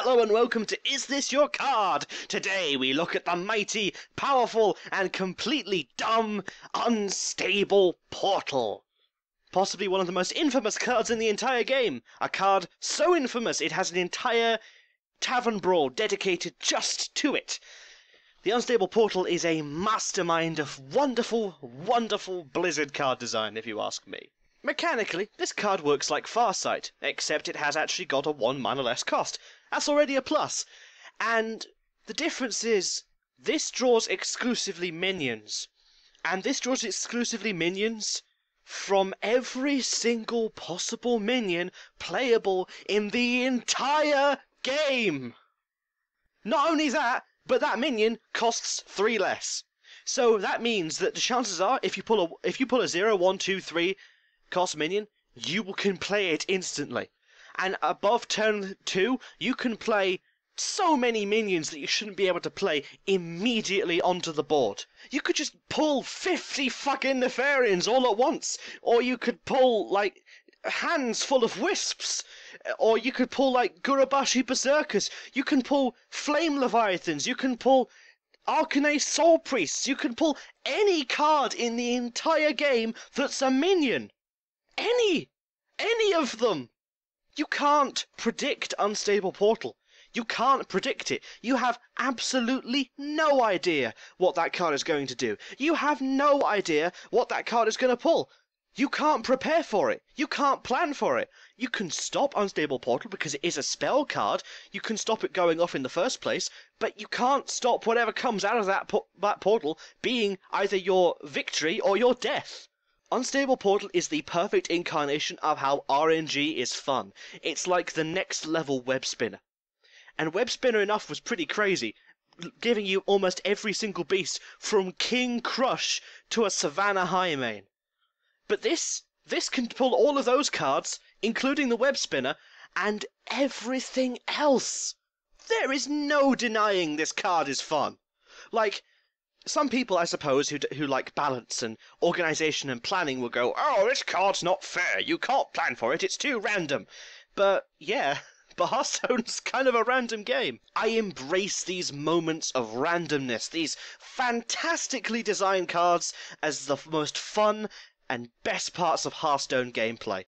Hello and welcome to Is This Your Card? Today we look at the mighty, powerful, and completely dumb, unstable Portal. Possibly one of the most infamous cards in the entire game. A card so infamous it has an entire tavern brawl dedicated just to it. The Unstable Portal is a mastermind of wonderful, wonderful Blizzard card design, if you ask me. Mechanically, this card works like Farsight, except it has actually got a 1 mana less cost. That's already a plus. And the difference is, this draws exclusively minions. And this draws exclusively minions from every single possible minion playable in the entire game. Not only that, but that minion costs three less. So that means that the chances are, if you pull a if you pull a zero, one, two, three cost minion, you will can play it instantly. And above turn two, you can play so many minions that you shouldn't be able to play immediately onto the board. You could just pull 50 fucking Nefarians all at once, or you could pull like hands full of wisps, or you could pull like Gurubashi Berserkers. You can pull Flame Leviathans. You can pull Auchenai Soulpriests. You can pull any card in the entire game that's a minion. Any! Any of them! You can't predict Unstable Portal. You can't predict it. You have absolutely no idea what that card is going to do. You have no idea what that card is going to pull. You can't prepare for it. You can't plan for it. You can stop Unstable Portal because it is a spell card. You can stop it going off in the first place, but you can't stop whatever comes out of that, po- that portal being either your victory or your death. Unstable Portal is the perfect incarnation of how RNG is fun. It's like the next level web spinner. And web spinner enough was pretty crazy, giving you almost every single beast from King Krush to a Savannah Highmane. But this this can pull all of those cards, including the web spinner, and everything else. There is no denying this card is fun. Like some people, I suppose, who, who like balance and organization and planning will go, "Oh, this card's not fair. You can't plan for it. It's too random." But yeah, but Hearthstone's kind of a random game. I embrace these moments of randomness, these fantastically designed cards, as the most fun and best parts of Hearthstone gameplay.